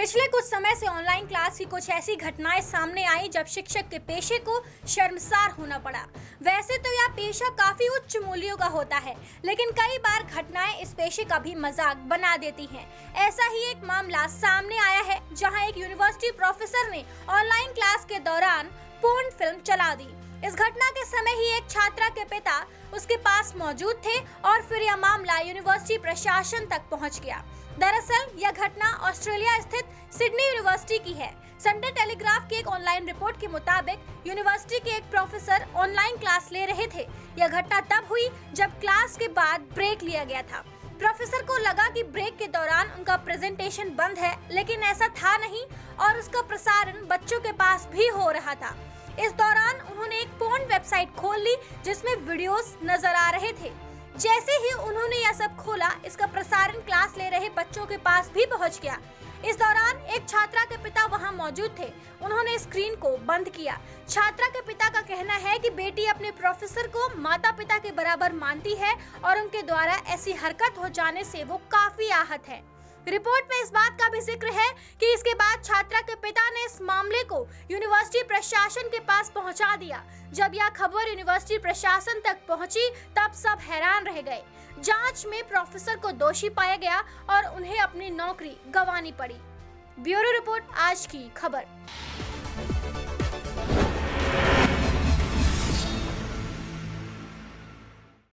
पिछले कुछ समय से ऑनलाइन क्लास की कुछ ऐसी घटनाएँ सामने आई जब शिक्षक के पेशे को शर्मसार होना पड़ा वैसे तो यह पेशा काफ़ी उच्च मूल्यों का होता है, लेकिन कई बार घटनाएँ इस पेशे का भी मज़ाक बना देती हैं। ऐसा ही एक मामला सामने आया है, जहाँ एक यूनिवर्सिटी प्रोफेसर ने ऑनलाइन क्लास के दौरान पूर्ण फ़िल्म चला दी इस घटना के समय ही एक छात्रा के पिता उसके पास मौजूद थे और फिर यह मामला यूनिवर्सिटी प्रशासन तक पहुँच गया। दरअसल, यह घटना ऑस्ट्रेलिया स्थित सिडनी यूनिवर्सिटी की है। संडे टेलीग्राफ की एक ऑनलाइन रिपोर्ट के मुताबिक यूनिवर्सिटी के एक प्रोफेसर ऑनलाइन क्लास ले रहे थे। यह घटना तब हुई जब क्लास के बाद ब्रेक लिया गया था। प्रोफेसर को लगा कि ब्रेक के दौरान उनका प्रेजेंटेशन बंद है, लेकिन ऐसा था नहीं और उसका प्रसारण बच्चों के पास भी हो रहा था। इस दौरान उन्होंने एक पोर्न वेबसाइट खोल ली, जिसमें वीडियोस नज़र आ रहे थे। जैसे ही उन्होंने यह सब खोला, इसका प्रसारण क्लास ले रहे बच्चों के पास भी पहुँच गया। इस दौरान एक छात्रा के पिता वहाँ मौजूद थे। उन्होंने स्क्रीन को बंद किया। छात्रा के पिता का कहना है कि बेटी अपने प्रोफेसर को माता पिता के बराबर मानती है और उनके द्वारा ऐसी हरकत हो जाने से वो काफ़ी आहत है। रिपोर्ट में इस बात का भी ज़िक्र है कि इसके बाद छात्रा के पिता ने इस मामले को यूनिवर्सिटी प्रशासन के पास पहुँचा दिया। जब यह खबर यूनिवर्सिटी प्रशासन तक पहुँची, तब सब हैरान रह गए। जाँच में प्रोफेसर को दोषी पाया गया और उन्हें अपनी नौकरी गंवानी पड़ी। ब्यूरो रिपोर्ट, आज की खबर।